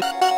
Thank you.